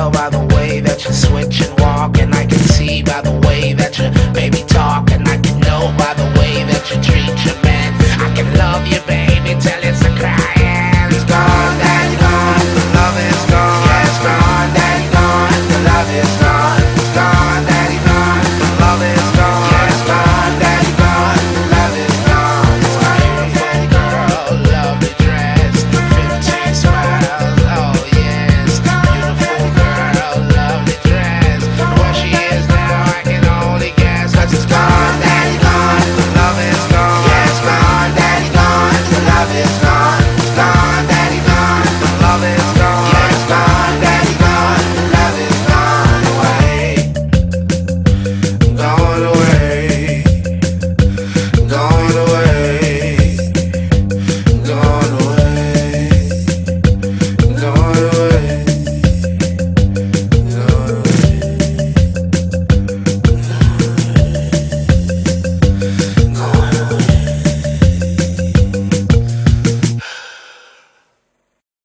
tell by the way that you're switching love it.